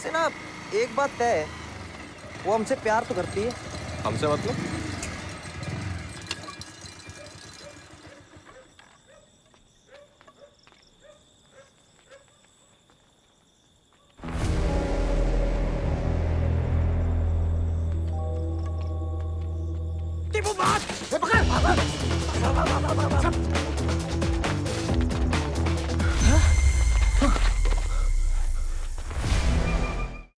वैसे ना एक बात तय है वो हमसे प्यार तो करती है। हमसे मतलब टीपू बात